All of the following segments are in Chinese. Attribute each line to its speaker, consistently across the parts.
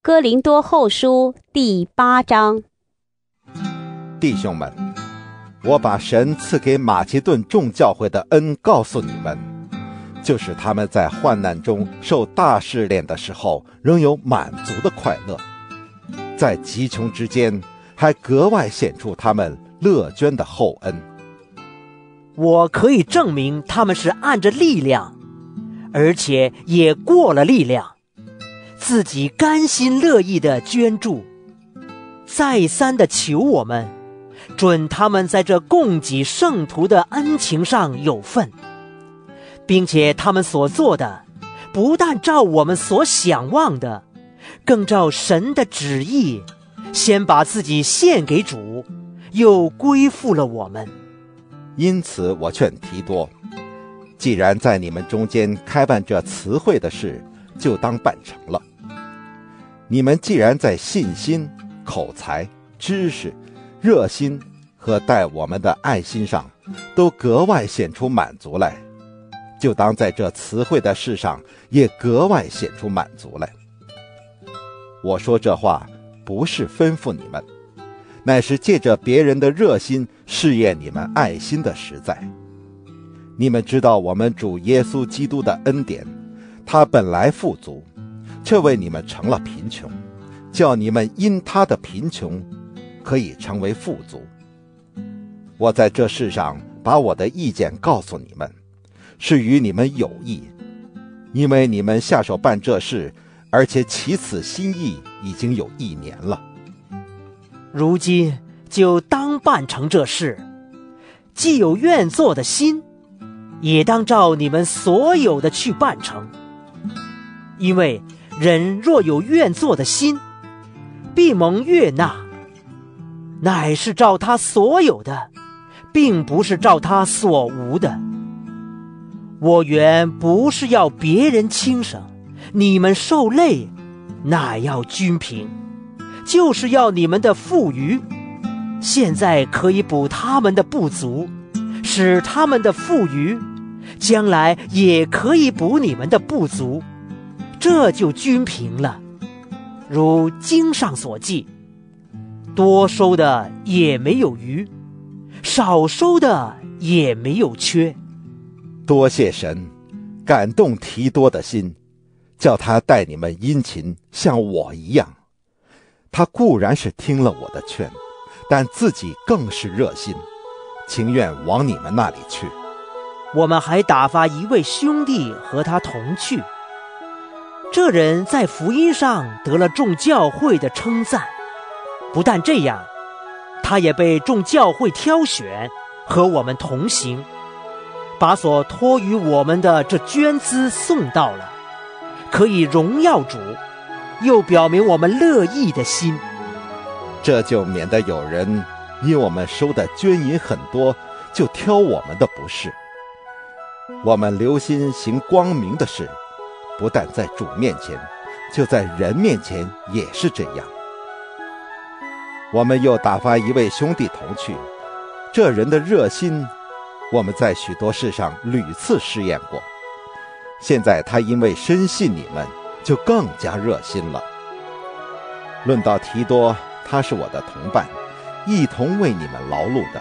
Speaker 1: 哥林多后书第八章，
Speaker 2: 弟兄们，我把神赐给马其顿众教会的恩告诉你们，就是他们在患难中受大试炼的时候，仍有满足的快乐，在极穷之间，还格外显出他们乐捐的厚恩。
Speaker 3: 我可以证明他们是按着力量，而且也过了力量。自己甘心乐意的捐助，再三的求我们，准他们在这供给圣徒的恩情上有份，并且他们所做的，不但照我们所想望的，更照神的旨意，先把自己献给主，又归附了我们。
Speaker 2: 因此，我劝提多，既然在你们中间开办这词汇的事，就当办成了。你们既然在信心、口才、知识、热心和待我们的爱心上，都格外显出满足来，就当在这词汇的事上也格外显出满足来。我说这话不是吩咐你们，乃是借着别人的热心试验你们爱心的实在。你们知道我们主耶稣基督的恩典，他本来富足。却为你们成了贫穷，叫你们因他的贫穷，可以成为富足。我在这世上把我的意见告诉你们，是与你们有益，因为你们下手办这事，而且起此心意已经有一年了。
Speaker 3: 如今就当办成这事，既有愿做的心，也当照你们所有的去办成，因为。人若有愿做的心，必蒙悦纳，乃是照他所有的，并不是照他所无的。我原不是要别人轻省，你们受累，乃要均平，就是要你们的富余，现在可以补他们的不足，使他们的富余，将来也可以补你们的不足。这就均平了，如经上所记，多收的也没有余，少收的也没有缺。
Speaker 2: 多谢神，感动提多的心，叫他待你们殷勤，像我一样。他固然是听了我的劝，但自己更是热心，情愿往你们那里去。
Speaker 3: 我们还打发一位兄弟和他同去。这人在福音上得了众教会的称赞，不但这样，他也被众教会挑选，和我们同行，把所托于我们的这捐资送到了，可以荣耀主，又表明我们乐意的心。
Speaker 2: 这就免得有人因我们收的捐银很多，就挑我们的不是。我们留心行光明的事。不但在主面前，就在人面前也是这样。我们又打发一位兄弟同去，这人的热心，我们在许多事上屡次试验过。现在他因为深信你们，就更加热心了。论到提多，他是我的同伴，一同为你们劳碌的。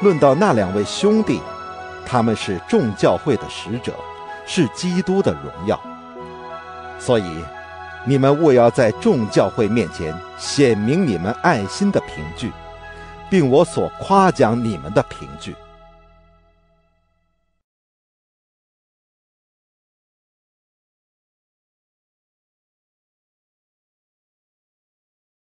Speaker 2: 论到那两位兄弟，他们是众教会的使者。是基督的荣耀，所以你们务要在众教会面前显明你们爱心的凭据，并我所夸奖你们的凭据。